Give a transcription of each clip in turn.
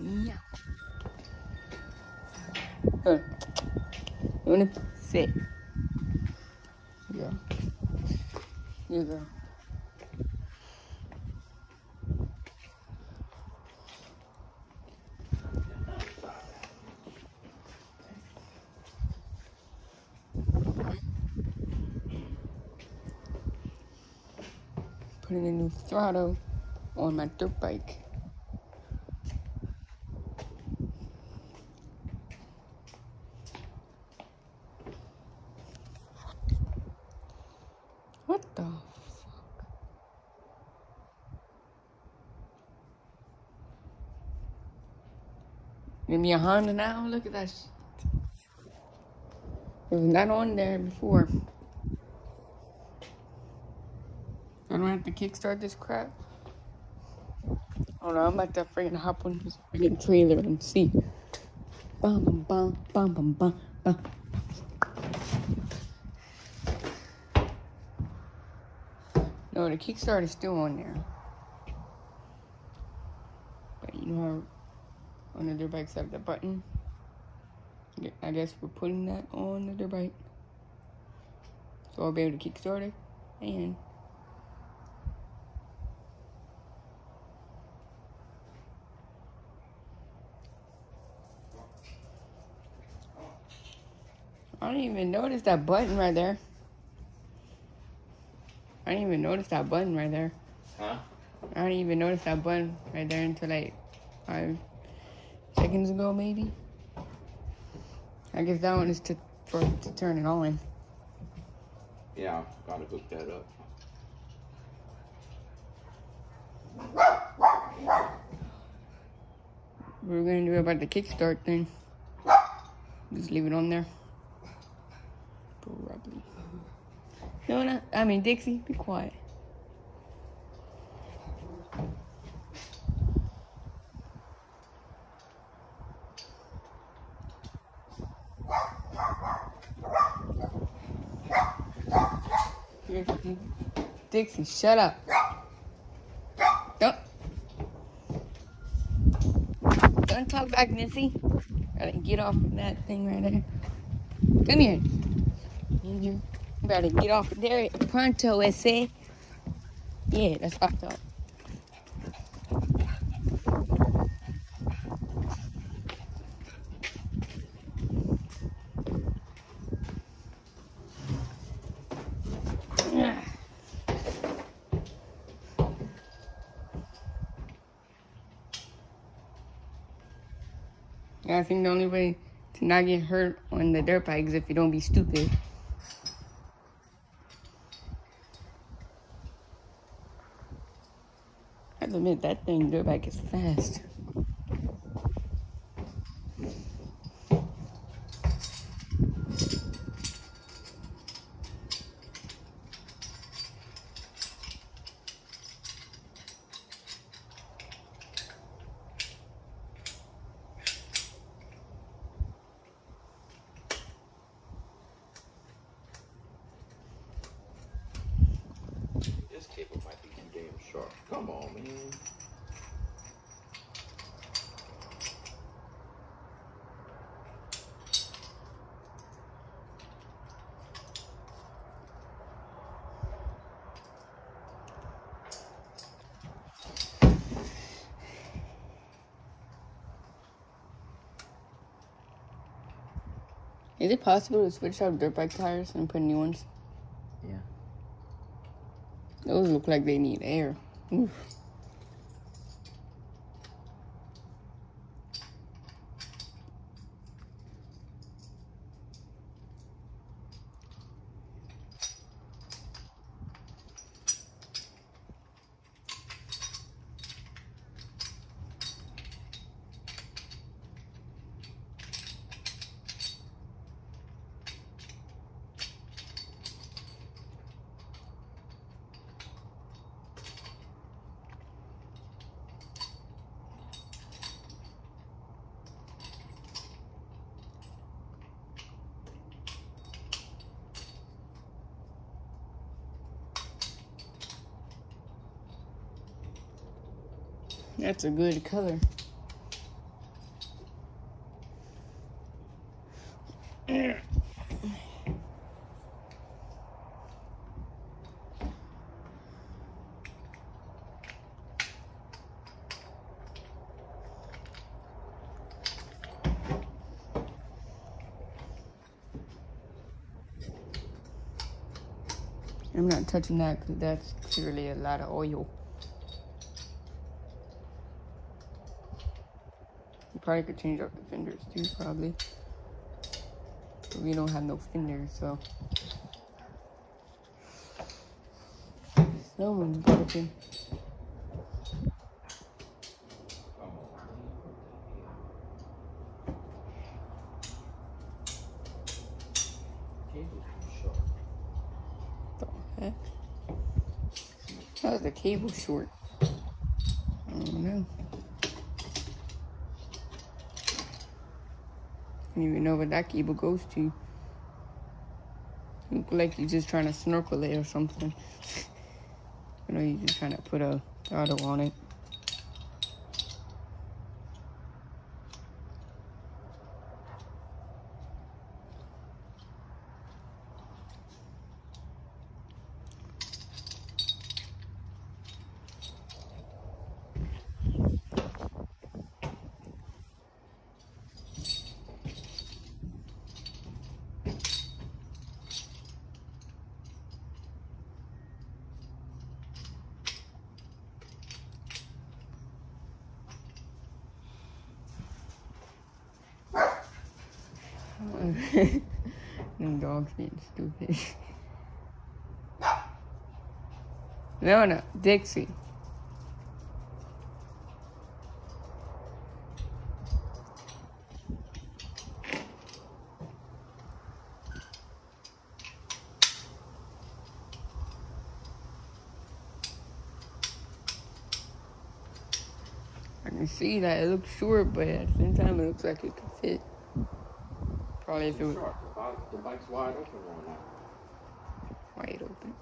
Yeah. You wanna sit? Yeah. You go. Putting a new throttle on my dirt bike. What the fuck? Give me a Honda now? Look at that. It was not on there before. I don't have to kickstart this crap. Hold on, I'm about to freaking hop on this freaking trailer and see. Bum bum bum bum bum bum bum. No, the kickstart is still on there. But you know on the dirt bikes have the button? I guess we're putting that on the dirt bike. So I'll be able to kickstart it and I didn't even notice that button right there. I didn't even notice that button right there. Huh? I didn't even notice that button right there until like five seconds ago, maybe. I guess that one is to for to turn it on. Yeah, gotta hook that up. We're gonna do about the kickstart thing. Just leave it on there. Probably. No, not. I mean, Dixie, be quiet. Here, Dixie, shut up. Don't. Don't talk back, Missy. Gotta get off of that thing right there. Come here. Better get off of there pronto, ese. Yeah, that's what I thought. Yeah, I think the only way to not get hurt on the dirt bike is if you don't be stupid. I admit, that thing dirt bike is fast. This cable might be too damn sharp. Come on, man. Is it possible to switch out dirt bike tires and put new ones? Yeah. Those look like they need air. Oof. That's a good color. I'm not touching that because that's clearly a lot of oil. Probably could change out the fenders too, probably. But we don't have no fenders, so. Someone's broken. How's the cable short? I don't know. Don't even know what that cable goes to. Look like you're just trying to snorkel it or something. I know you're just trying to put a auto on it. Them dogs being stupid. no, no, Dixie. I can see that it looks short, but at the same time, it looks like it could fit. Probably Short. The bike's wide open right now. wide open.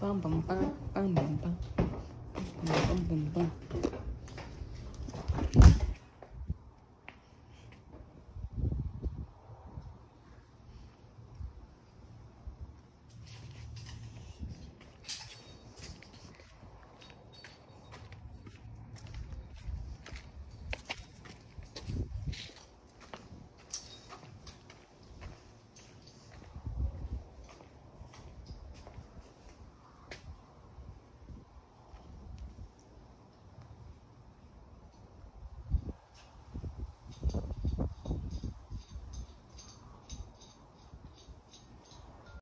Bum bum bum bum bum bum bum bum bum.